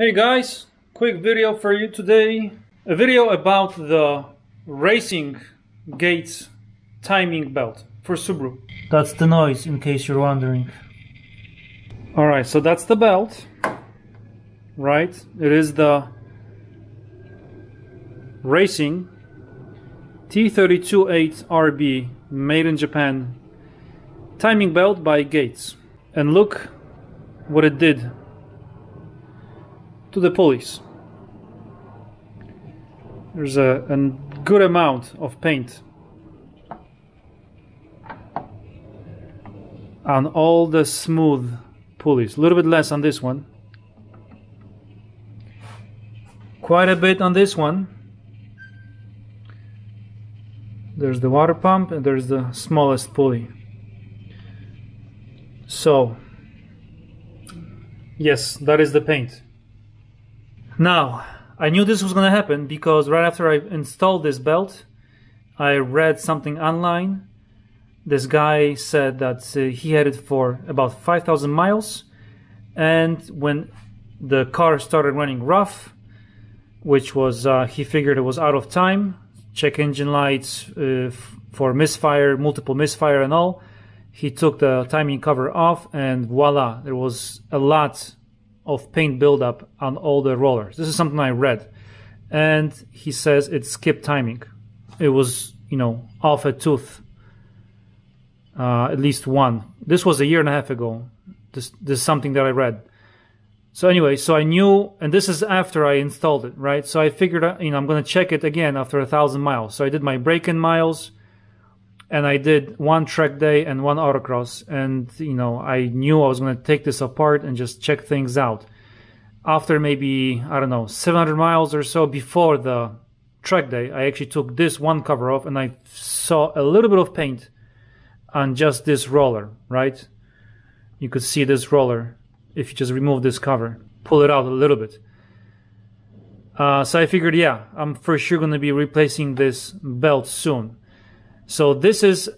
Hey guys, quick video for you today. A video about the racing gates timing belt for Subaru. That's the noise, in case you're wondering. Alright, so that's the belt. Right? It is the racing T328RB made in Japan timing belt by Gates. And look what it did to the pulleys. There's a, a good amount of paint on all the smooth pulleys. A little bit less on this one. Quite a bit on this one. There's the water pump and there's the smallest pulley. So, yes, that is the paint. Now, I knew this was going to happen because right after I installed this belt, I read something online. This guy said that uh, he had it for about 5,000 miles, and when the car started running rough, which was uh, he figured it was out of time, check engine lights uh, for misfire, multiple misfire, and all. He took the timing cover off, and voila, there was a lot of paint buildup on all the rollers. This is something I read. And he says it skipped timing. It was, you know, off a tooth. Uh, at least one. This was a year and a half ago. This, this is something that I read. So anyway, so I knew, and this is after I installed it, right? So I figured, you know, I'm going to check it again after a thousand miles. So I did my break-in miles, and I did one track day and one autocross. And, you know, I knew I was going to take this apart and just check things out. After maybe, I don't know, 700 miles or so before the track day, I actually took this one cover off and I saw a little bit of paint on just this roller, right? You could see this roller if you just remove this cover, pull it out a little bit. Uh, so I figured, yeah, I'm for sure going to be replacing this belt soon. So this is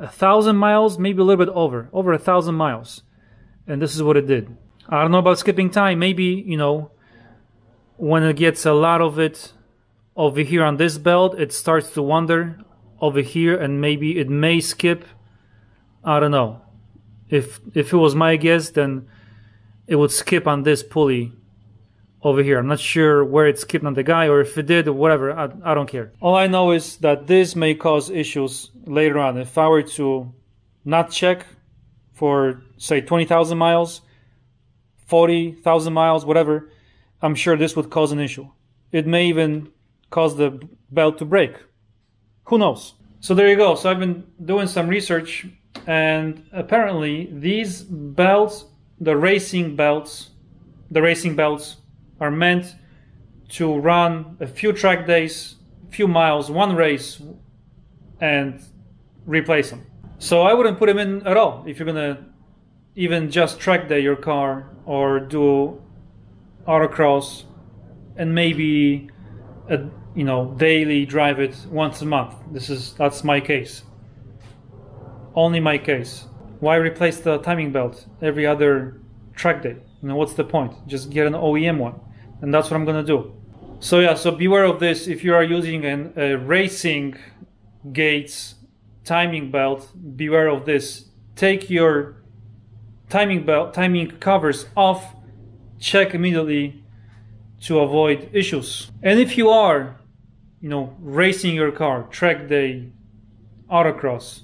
a thousand miles, maybe a little bit over, over a thousand miles. And this is what it did. I don't know about skipping time. Maybe, you know, when it gets a lot of it over here on this belt, it starts to wander over here and maybe it may skip. I don't know. If if it was my guess, then it would skip on this pulley over here. I'm not sure where it skipped on the guy or if it did or whatever. I, I don't care. All I know is that this may cause issues later on. If I were to not check for, say, 20,000 miles, 40,000 miles, whatever, I'm sure this would cause an issue. It may even cause the belt to break. Who knows? So there you go. So I've been doing some research and apparently these belts, the racing belts, the racing belts are meant to run a few track days, a few miles, one race, and replace them. So I wouldn't put them in at all if you're gonna even just track day your car or do autocross and maybe a, you know daily drive it once a month. This is that's my case. Only my case. Why replace the timing belt every other track day? You know what's the point? Just get an OEM one and that's what I'm gonna do. So yeah, so beware of this if you are using an, a racing gates timing belt. Beware of this. Take your timing belt, timing covers off. Check immediately to avoid issues. And if you are, you know, racing your car, track day, autocross,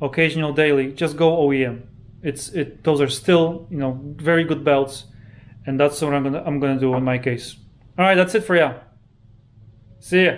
occasional daily, just go OEM. It's it. Those are still, you know, very good belts and that's what I'm gonna I'm gonna do in my case. All right, that's it for you. See ya.